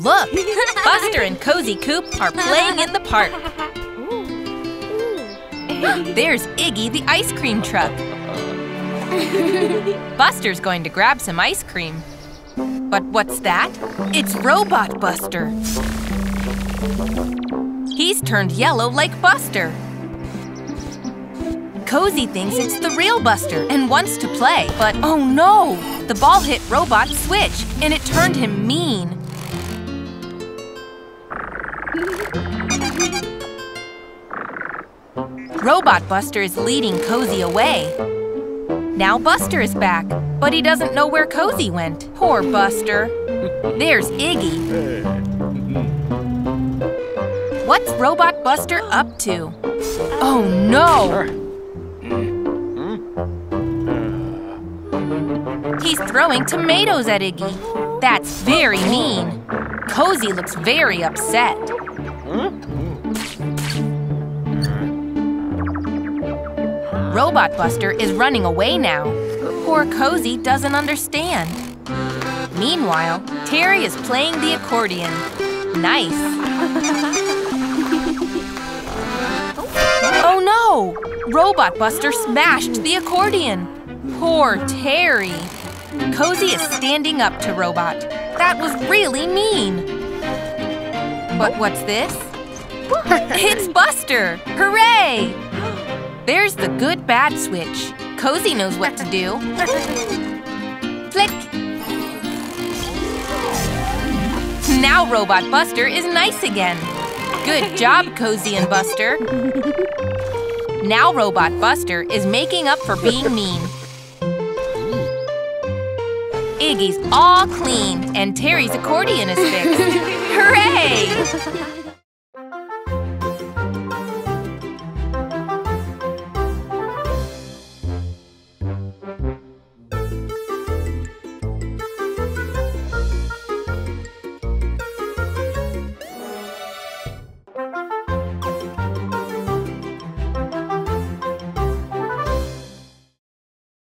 Look, Buster and Cozy Coupe are playing in the park. There's Iggy the ice cream truck. Buster's going to grab some ice cream. But what's that? It's Robot Buster. He's turned yellow like Buster. Cozy thinks it's the real Buster and wants to play, but oh no! The ball hit Robot's switch and it turned him mean. Robot Buster is leading Cozy away. Now Buster is back, but he doesn't know where Cozy went. Poor Buster. There's Iggy. What's Robot Buster up to? Oh no! He's throwing tomatoes at Iggy. That's very mean. Cozy looks very upset. Robot Buster is running away now. Poor Cozy doesn't understand. Meanwhile, Terry is playing the accordion. Nice. oh no! Robot Buster smashed the accordion. Poor Terry. Cozy is standing up to Robot. That was really mean. But what's this? it's Buster! Hooray! There's the good bad switch. Cozy knows what to do. Flick! Now Robot Buster is nice again. Good job, Cozy and Buster. Now Robot Buster is making up for being mean. Iggy's all clean and Terry's accordion is fixed. Hooray!